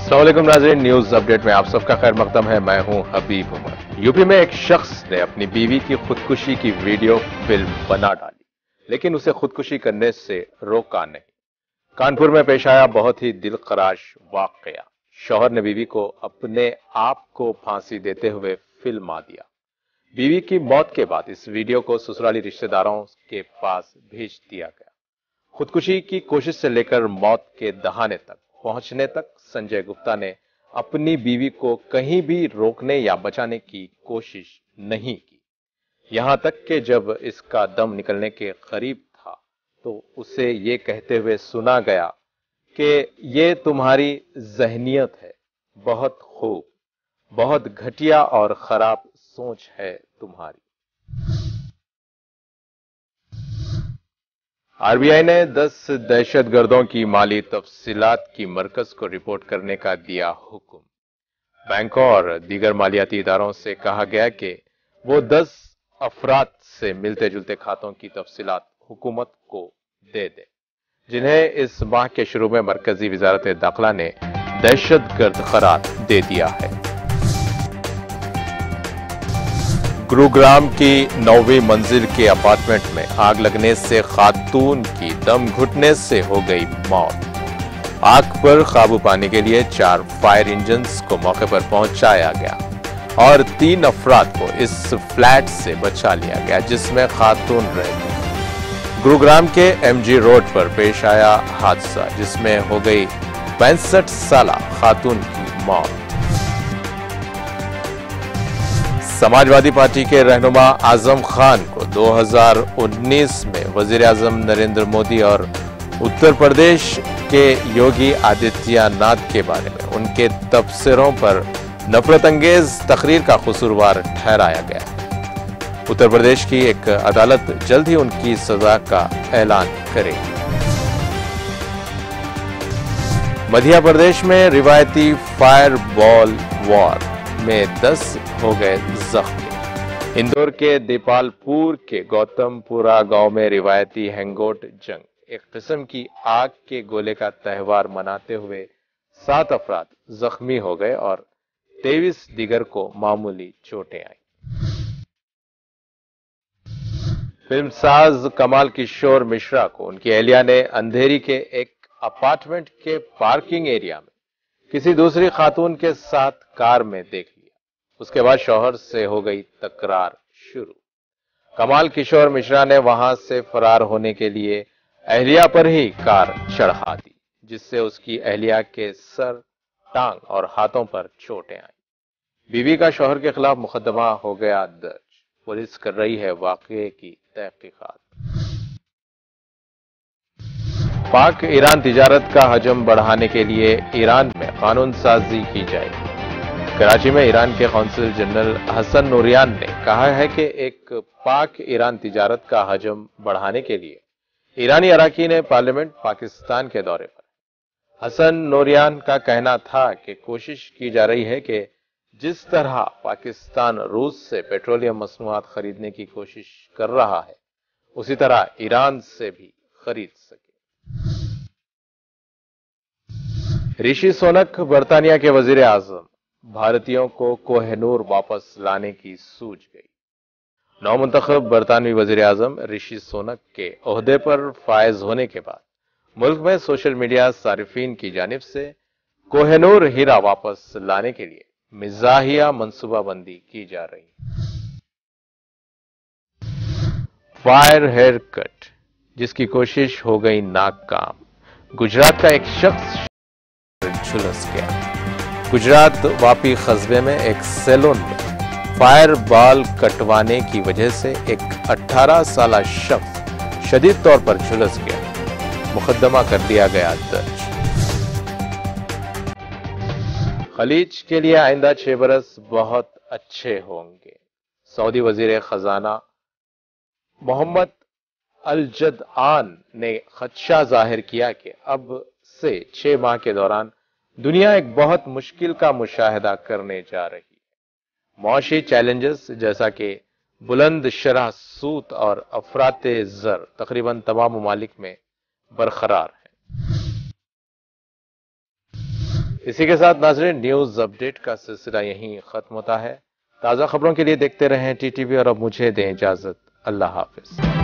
असलम नाजरीन news update में आप सबका खैर मकदम है। मैं हूँ हबीब उमर। यूपी में एक शख्स ने अपनी बीवी की खुदकुशी की वीडियो, फ़िल्म बना डाली, लेकिन उसे खुदकुशी करने से रोका नहीं। कानपुर में पेश आया बहुत ही दिल खराश वाकया। शोहर ने बीवी को अपने आप को फांसी देते हुए फिल्मा दिया। बीवी की मौत के बाद इस वीडियो को ससुराली रिश्तेदारों के पास भेज दिया गया। खुदकुशी की कोशिश से लेकर मौत के दहाने तक पहुँचने तक संजय गुप्ता ने अपनी बीवी को कहीं भी रोकने या बचाने की कोशिश नहीं की। यहाँ तक कि जब इसका दम निकलने के करीब था तो उसे ये कहते हुए सुना गया कि ये तुम्हारी जहनीत है, बहुत खूब, बहुत घटिया और खराब सोच है तुम्हारी। आरबीआई ने 10 दहशतगर्दों की माली तफसीलात की मरकज को रिपोर्ट करने का दिया हुक्म। बैंकों और दीगर मालियाती इदारों से कहा गया कि वो 10 अफराद से मिलते जुलते खातों की तफसीलात हुकूमत को दे दे, जिन्हें इस माह के शुरू में मरकजी वजारत दाखिला ने दहशतगर्द करार दे दिया है। गुरुग्राम की नौवीं मंजिल के अपार्टमेंट में आग लगने से खातून की दम घुटने से हो गई मौत। आग पर काबू पाने के लिए चार फायर इंजन को मौके पर पहुँचाया गया और तीन अफराद को इस फ्लैट से बचा लिया गया, जिसमें खातून रह गई गुरुग्राम के एमजी रोड पर पेश आया हादसा, जिसमें हो गई पैंसठ साल खातून की मौत। समाजवादी पार्टी के रहनुमा आज़म खान को 2019 में वज़ीर आज़म नरेंद्र मोदी और उत्तर प्रदेश के योगी आदित्यनाथ के बारे में, उनके तबसरों पर नफरत अंगेज तकरीर का कसूरवार ठहराया गया। उत्तर प्रदेश की एक अदालत जल्द ही उनकी सजा का ऐलान करेगी। मध्य प्रदेश में रिवायती फायर बॉल वॉर में 10 हो गए जख्मी। इंदौर के दीपालपुर के गौतमपुरा गाँव में रिवायती हैंगोट जंग। एक किस्म की आग के गोले का त्यौहार मनाते हुए सात अफराद जख्मी हो गए और तेईस दिगर को मामूली चोटें आई। फिल्मसाज कमाल किशोर मिश्रा को उनकी एहलिया ने अंधेरी के एक अपार्टमेंट के पार्किंग एरिया में किसी दूसरी खातून के साथ कार में देख लिया। उसके बाद शौहर से हो गई तकरार शुरू। कमाल किशोर मिश्रा ने वहाँ से फरार होने के लिए अहलिया पर ही कार चढ़ा दी, जिससे उसकी अहलिया के सर, टांग और हाथों पर चोटें आई। बीवी का शौहर के खिलाफ मुकदमा हो गया दर्ज। पुलिस कर रही है वाकये की तहकीकात। पाक ईरान तिजारत का हजम बढ़ाने के लिए ईरान में कानून साजी की जाएगी। कराची में ईरान के कौंसिल जनरल हसन नूरियान ने कहा है कि एक पाक ईरान तिजारत का हजम बढ़ाने के लिए ईरानी अरकान पार्लियामेंट पाकिस्तान के दौरे पर। हसन नूरियान का कहना था कि कोशिश की जा रही है कि जिस तरह पाकिस्तान रूस से पेट्रोलियम मसनूआत खरीदने की कोशिश कर रहा है, उसी तरह ईरान से भी खरीद सके। ऋषि सोनक बर्तानिया के वज़ीर आज़म भारतीयों को कोहनूर वापस लाने की सूझ गई। नौ मुंतखब, बरतानवी वज़ीर आज़म ऋषि सोनक के अहदे पर फायज होने के बाद मुल्क में सोशल मीडिया सारिफीन की जानब से कोहनूर हीरा वापस लाने के लिए मिजाहिया मनसूबाबंदी की जा रही फायर हेयर कट जिसकी कोशिश हो गई नाकाम, गुजरात का एक शख्स झुलस गया। गुजरात वापी कस्बे में एक सैलून फायर बाल कटवाने की वजह से एक 18 साल शख्स शदीद तौर पर झुलस गया। मुकदमा कर दिया गया दर्ज। खलीज के लिए आइंदा छह बरस बहुत अच्छे होंगे। सऊदी वज़ीर खजाना मोहम्मद अलजद आन ने खदशा ज़ाहिर किया कि अब से छह माह के दौरान दुनिया एक बहुत मुश्किल का मुशाहिदा करने जा रही है। मुआशी चैलेंजेस जैसा कि बुलंद शरह सूत और अफरात जर तकरीबन तमाम ममालिक में बरकरार है। इसी के साथ नाजरे न्यूज़ अपडेट का सिलसिला यहीं खत्म होता है। ताज़ा खबरों के लिए देखते रहें टीटीवी और अब मुझे दें इजाज़त। अल्लाह हाफिज।